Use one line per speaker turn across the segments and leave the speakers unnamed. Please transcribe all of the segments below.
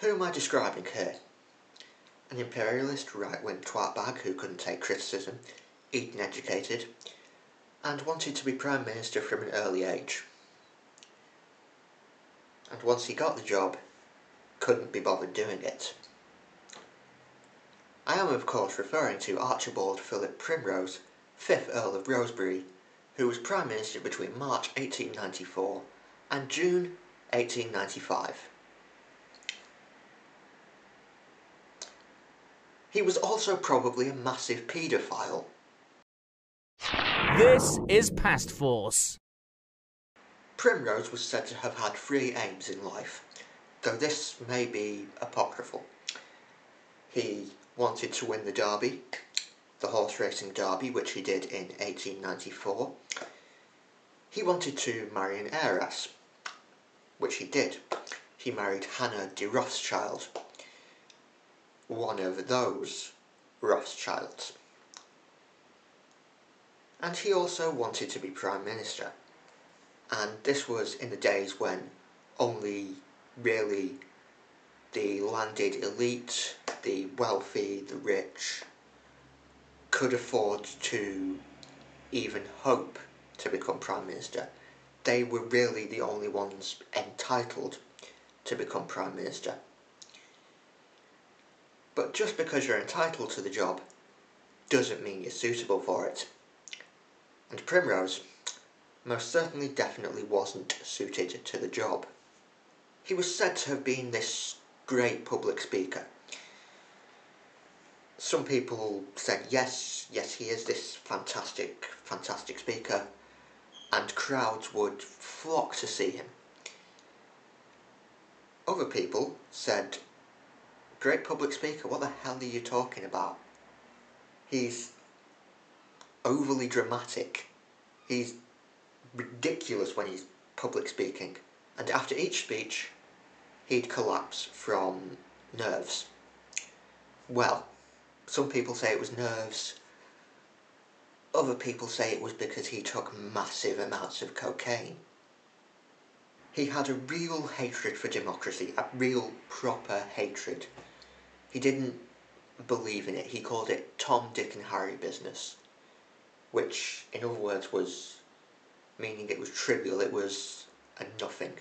Who am I describing here? An imperialist right-wing twatbag who couldn't take criticism, Eton educated, and wanted to be Prime Minister from an early age. And once he got the job, couldn't be bothered doing it. I am of course referring to Archibald Philip Primrose, 5th Earl of Rosebery, who was Prime Minister between March 1894 and June 1895. He was also probably a massive paedophile.
This is Past Force.
Primrose was said to have had three aims in life, though this may be apocryphal. He wanted to win the Derby, the horse racing Derby, which he did in 1894. He wanted to marry an heiress, which he did. He married Hannah de Rothschild, one of those Rothschilds. And he also wanted to be Prime Minister. And this was in the days when only really the landed elite, the wealthy, the rich, could afford to even hope to become Prime Minister. They were really the only ones entitled to become Prime Minister. But just because you're entitled to the job doesn't mean you're suitable for it. And Primrose most certainly definitely wasn't suited to the job. He was said to have been this great public speaker. Some people said yes, yes he is this fantastic, fantastic speaker and crowds would flock to see him. Other people said Great public speaker, what the hell are you talking about? He's overly dramatic. He's ridiculous when he's public speaking. And after each speech, he'd collapse from nerves. Well, some people say it was nerves. Other people say it was because he took massive amounts of cocaine. He had a real hatred for democracy, a real proper hatred he didn't believe in it. He called it Tom, Dick and Harry business, which, in other words, was meaning it was trivial, it was a nothing.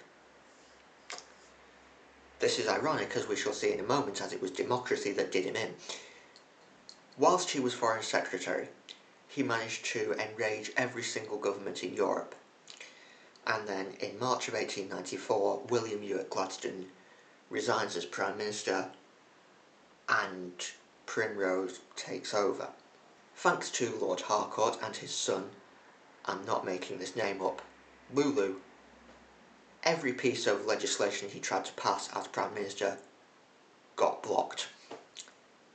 This is ironic, as we shall see in a moment, as it was democracy that did him in. Whilst he was Foreign Secretary, he managed to enrage every single government in Europe. And then in March of 1894, William Ewart Gladstone resigns as Prime Minister and Primrose takes over. Thanks to Lord Harcourt and his son, I'm not making this name up, Lulu, every piece of legislation he tried to pass as Prime Minister got blocked.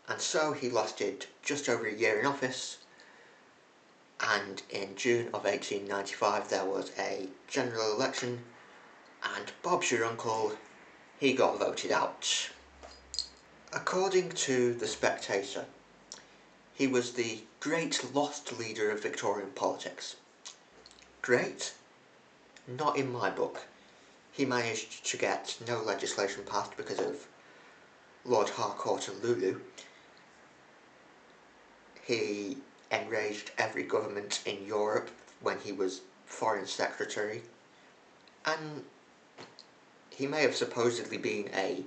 And so he lasted just over a year in office, and in June of 1895 there was a general election, and Bob's your uncle, he got voted out. According to The Spectator, he was the great lost leader of Victorian politics. Great? Not in my book. He managed to get no legislation passed because of Lord Harcourt and Lulu. He enraged every government in Europe when he was Foreign Secretary. And he may have supposedly been a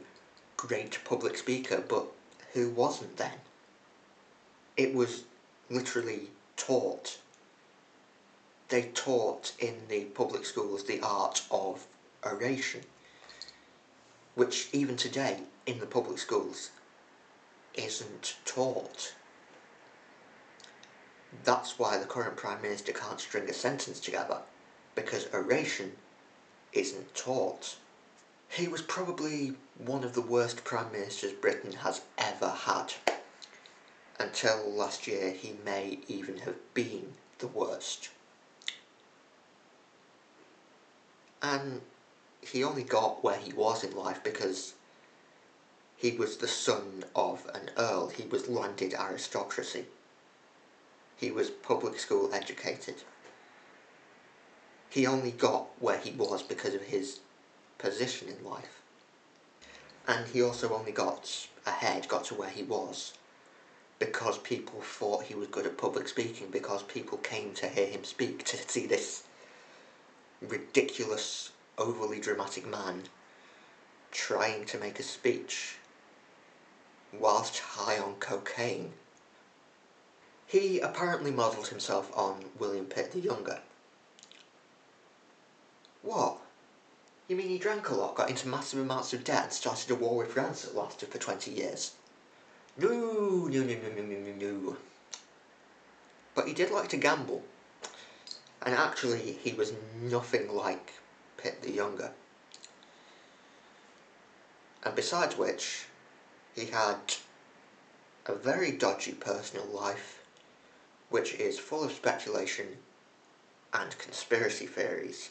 great public speaker, but who wasn't then? It was literally taught. They taught in the public schools the art of oration, which even today in the public schools isn't taught. That's why the current Prime Minister can't string a sentence together, because oration isn't taught. He was probably one of the worst Prime Ministers Britain has ever had. Until last year, he may even have been the worst. And he only got where he was in life because he was the son of an earl. He was landed aristocracy. He was public school educated. He only got where he was because of his position in life. And he also only got ahead, got to where he was, because people thought he was good at public speaking, because people came to hear him speak, to see this ridiculous, overly dramatic man trying to make a speech whilst high on cocaine. He apparently modelled himself on William Pitt the Younger. What? You mean he drank a lot, got into massive amounts of debt, and started a war with France that lasted for 20 years? No, no, no, no, no, no, no. But he did like to gamble. And actually, he was nothing like Pitt the Younger. And besides which, he had a very dodgy personal life, which is full of speculation and conspiracy theories.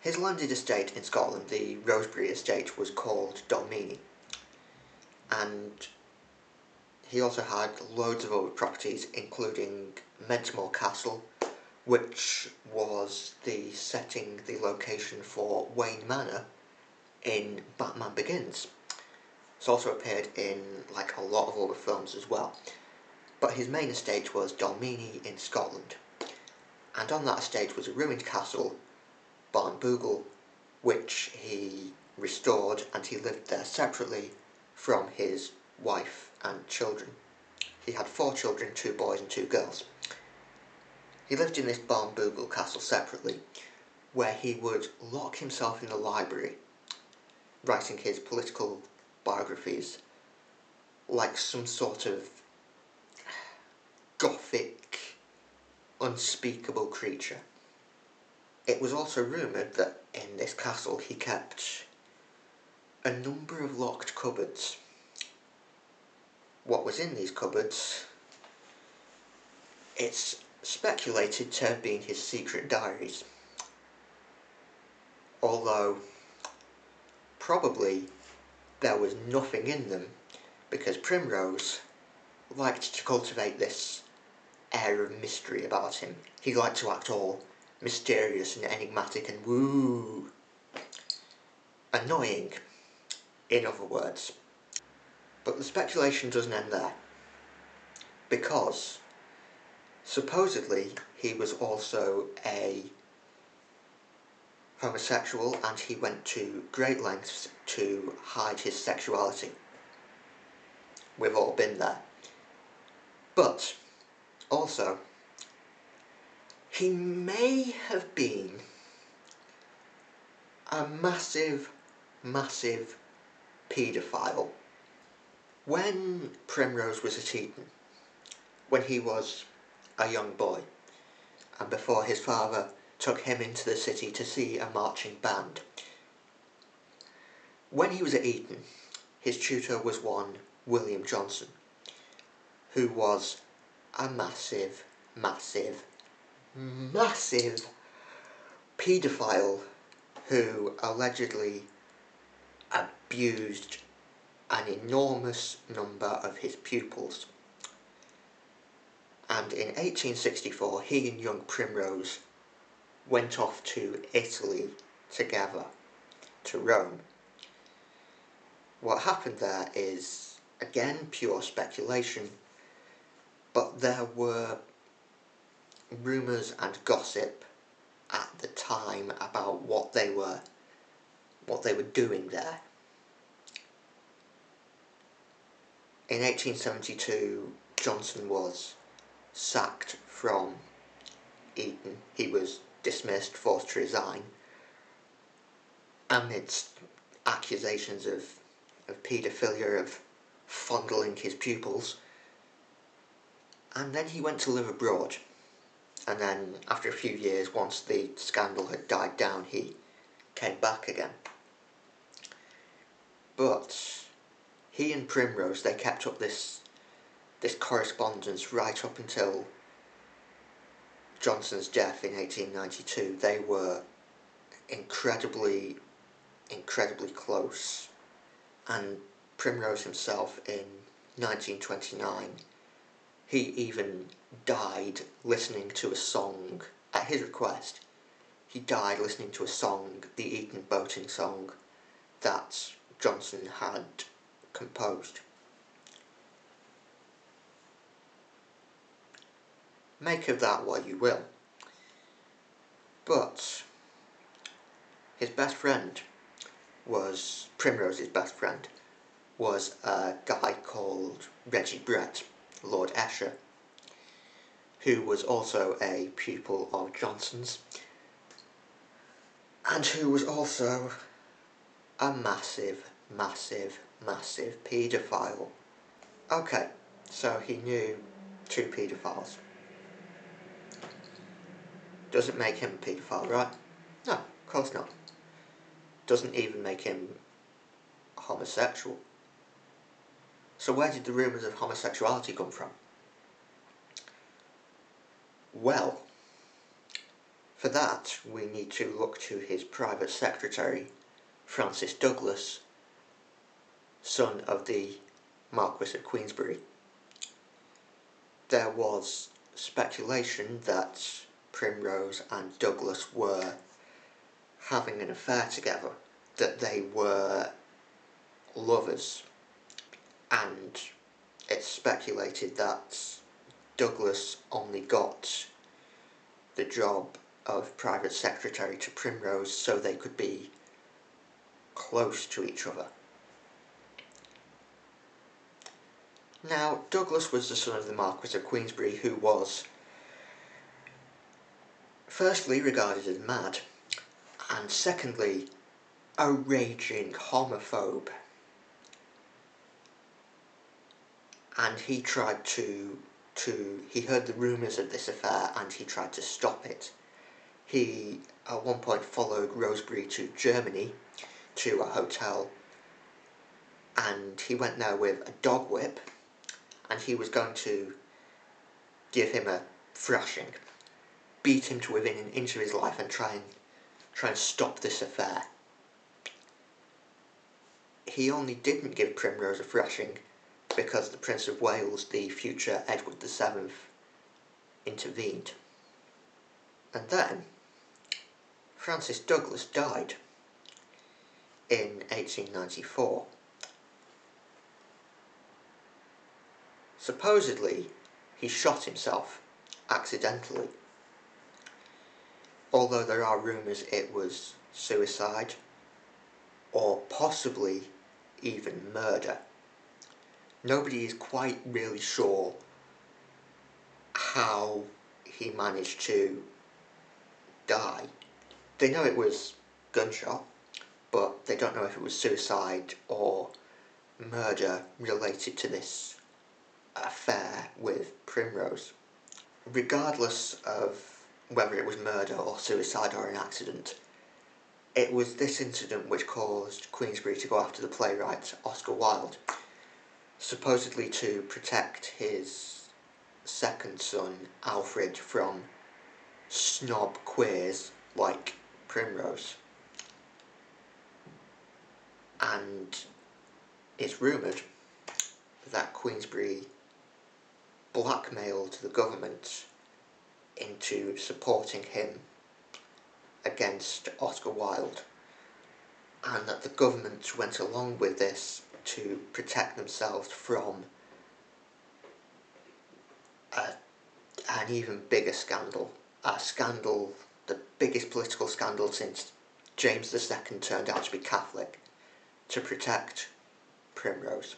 His landed estate in Scotland, the Rosebery estate, was called Dalmeny. And he also had loads of other properties, including Mentimore Castle, which was the setting, the location for Wayne Manor in Batman Begins. It's also appeared in like a lot of other films as well. But his main estate was Dalmeny in Scotland. And on that estate was a ruined castle, Barnbougle, which he restored and he lived there separately from his wife and children. He had four children, two boys and two girls. He lived in this Barnbougle castle separately, where he would lock himself in the library, writing his political biographies, like some sort of gothic, unspeakable creature. It was also rumoured that in this castle he kept a number of locked cupboards what was in these cupboards, it's speculated to have been his secret diaries. Although, probably there was nothing in them because Primrose liked to cultivate this air of mystery about him. He liked to act all mysterious and enigmatic and woo. Annoying, in other words. But the speculation doesn't end there. Because supposedly he was also a homosexual and he went to great lengths to hide his sexuality. We've all been there. But also, he may have been a massive, massive paedophile. When Primrose was at Eton, when he was a young boy, and before his father took him into the city to see a marching band, when he was at Eton, his tutor was one William Johnson, who was a massive, massive, massive paedophile who allegedly abused an enormous number of his pupils. And in 1864, he and young Primrose went off to Italy together, to Rome. What happened there is, again, pure speculation, but there were rumours and gossip at the time about what they were what they were doing there. In 1872, Johnson was sacked from Eton. He was dismissed, forced to resign, amidst accusations of, of paedophilia, of fondling his pupils. And then he went to live abroad. And then, after a few years, once the scandal had died down, he came back again. But he and Primrose they kept up this this correspondence right up until Johnson's death in 1892. They were incredibly, incredibly close. And Primrose himself in 1929, he even died listening to a song at his request. He died listening to a song, the Eton Boating song, that Johnson had composed. Make of that what you will. But his best friend was Primrose's best friend was a guy called Reggie Brett, Lord Esher, who was also a pupil of Johnson's and who was also a massive, massive, massive paedophile. Okay, so he knew two paedophiles. Doesn't make him a paedophile, right? No, of course not. Doesn't even make him homosexual. So where did the rumours of homosexuality come from? Well, for that we need to look to his private secretary, Francis Douglas, son of the Marquis of Queensberry. There was speculation that Primrose and Douglas were having an affair together, that they were lovers, and it's speculated that Douglas only got the job of private secretary to Primrose so they could be close to each other. Now, Douglas was the son of the Marquis of Queensberry, who was firstly regarded as mad, and secondly, a raging homophobe. And he tried to to he heard the rumours of this affair and he tried to stop it. He at one point followed Rosebery to Germany to a hotel and he went there with a dog whip and he was going to give him a thrashing, beat him to within an inch of his life and try and try and stop this affair. He only didn't give Primrose a thrashing because the Prince of Wales, the future Edward VII, intervened. And then Francis Douglas died in 1894. Supposedly, he shot himself accidentally, although there are rumours it was suicide or possibly even murder nobody is quite really sure how he managed to die. They know it was gunshot, but they don't know if it was suicide or murder related to this affair with Primrose. Regardless of whether it was murder or suicide or an accident, it was this incident which caused Queensberry to go after the playwright Oscar Wilde supposedly to protect his second son, Alfred, from snob queers like Primrose. And it's rumoured that Queensberry blackmailed the government into supporting him against Oscar Wilde, and that the government went along with this to protect themselves from a, an even bigger scandal. A scandal, the biggest political scandal since James II turned out to be Catholic, to protect Primrose.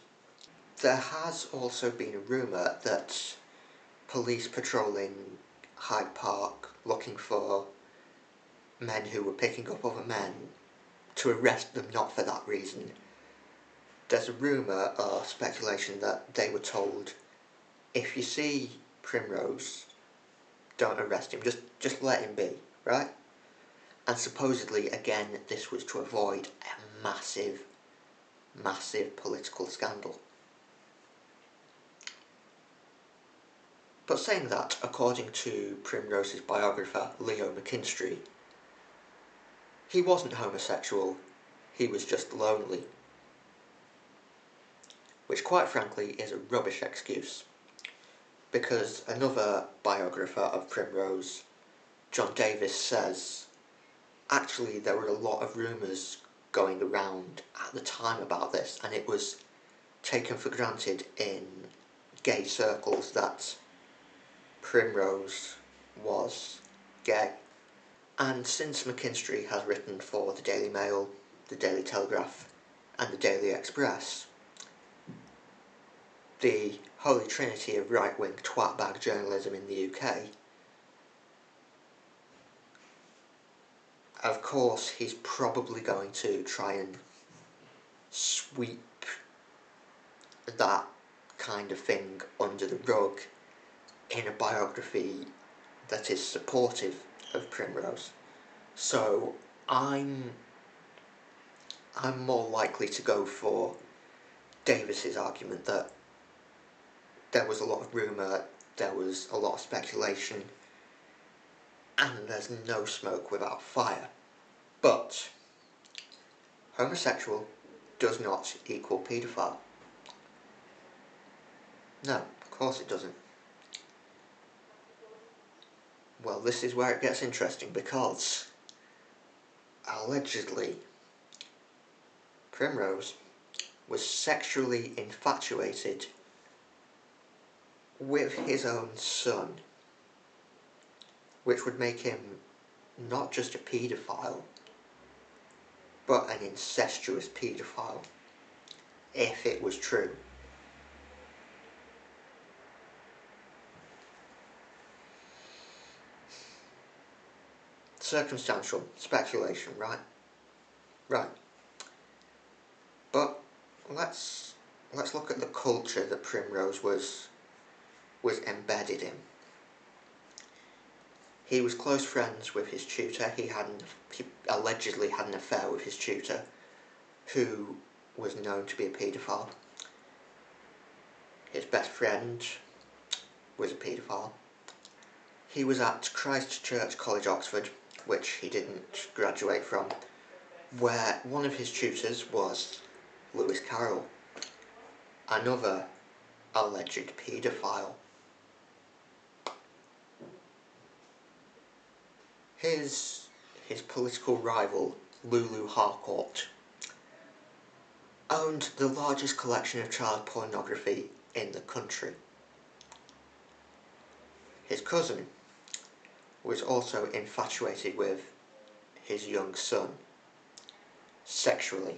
There has also been a rumour that police patrolling Hyde Park looking for men who were picking up other men to arrest them not for that reason there's a rumour or speculation that they were told if you see Primrose, don't arrest him, just, just let him be, right? And supposedly, again, this was to avoid a massive, massive political scandal. But saying that, according to Primrose's biographer, Leo McKinstry, he wasn't homosexual, he was just lonely which quite frankly is a rubbish excuse. Because another biographer of Primrose, John Davis, says actually there were a lot of rumours going around at the time about this, and it was taken for granted in gay circles that Primrose was gay. And since McKinstry has written for the Daily Mail, the Daily Telegraph, and the Daily Express, the holy trinity of right wing twatbag journalism in the UK, of course, he's probably going to try and sweep that kind of thing under the rug in a biography that is supportive of Primrose. So I'm I'm more likely to go for Davis's argument that there was a lot of rumour, there was a lot of speculation, and there's no smoke without fire. But homosexual does not equal paedophile. No, of course it doesn't. Well, this is where it gets interesting because allegedly Primrose was sexually infatuated with his own son, which would make him not just a paedophile, but an incestuous paedophile, if it was true. circumstantial speculation, right? Right. But let's let's look at the culture that Primrose was was embedded in. He was close friends with his tutor. He had he allegedly had an affair with his tutor, who was known to be a paedophile. His best friend was a paedophile. He was at Christ Church College, Oxford, which he didn't graduate from, where one of his tutors was Lewis Carroll, another alleged paedophile. His, his political rival, Lulu Harcourt, owned the largest collection of child pornography in the country. His cousin, was also infatuated with his young son sexually.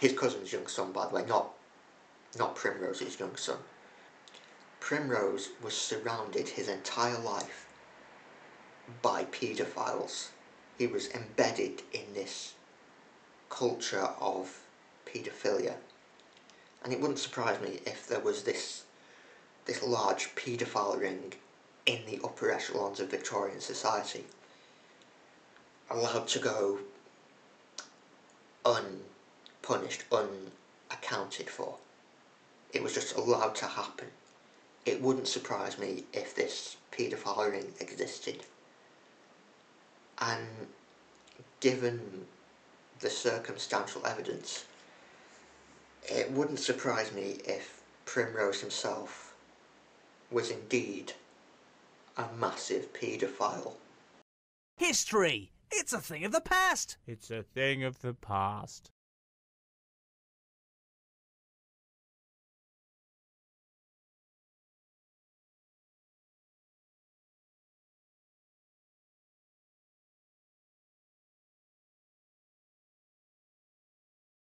His cousin's young son, by the way, not not Primrose's young son. Primrose was surrounded his entire life by paedophiles. He was embedded in this culture of paedophilia. And it wouldn't surprise me if there was this this large paedophile ring in the upper echelons of Victorian society allowed to go unpunished, unaccounted for. It was just allowed to happen. It wouldn't surprise me if this paedophile ring existed. And given the circumstantial evidence, it wouldn't surprise me if Primrose himself was indeed a massive paedophile.
History! It's a thing of the past!
It's a thing of the past.